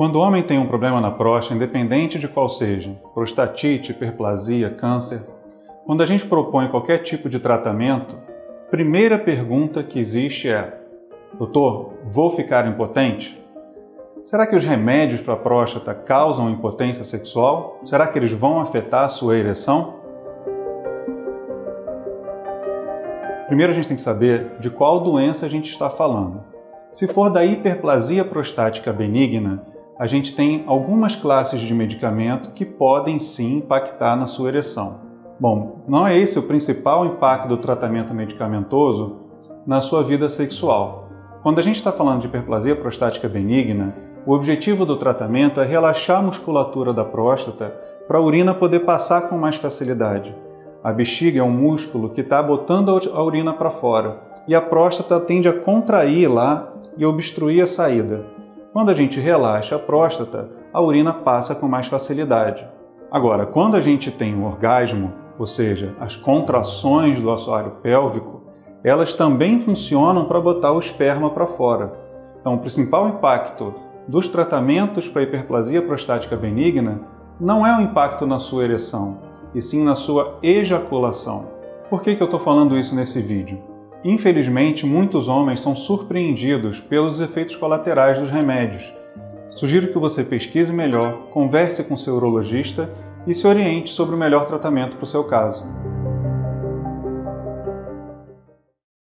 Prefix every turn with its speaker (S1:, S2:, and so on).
S1: Quando o homem tem um problema na próstata, independente de qual seja, prostatite, hiperplasia, câncer, quando a gente propõe qualquer tipo de tratamento, primeira pergunta que existe é: Doutor, vou ficar impotente? Será que os remédios para a próstata causam impotência sexual? Será que eles vão afetar a sua ereção? Primeiro a gente tem que saber de qual doença a gente está falando. Se for da hiperplasia prostática benigna, a gente tem algumas classes de medicamento que podem sim impactar na sua ereção. Bom, não é esse o principal impacto do tratamento medicamentoso na sua vida sexual. Quando a gente está falando de hiperplasia prostática benigna, o objetivo do tratamento é relaxar a musculatura da próstata para a urina poder passar com mais facilidade. A bexiga é um músculo que está botando a urina para fora e a próstata tende a contrair lá e obstruir a saída. Quando a gente relaxa a próstata, a urina passa com mais facilidade. Agora, quando a gente tem um orgasmo, ou seja, as contrações do assoalho pélvico, elas também funcionam para botar o esperma para fora. Então, o principal impacto dos tratamentos para hiperplasia prostática benigna não é o impacto na sua ereção, e sim na sua ejaculação. Por que, que eu estou falando isso nesse vídeo? Infelizmente, muitos homens são surpreendidos pelos efeitos colaterais dos remédios. Sugiro que você pesquise melhor, converse com seu urologista e se oriente sobre o melhor tratamento para o seu caso.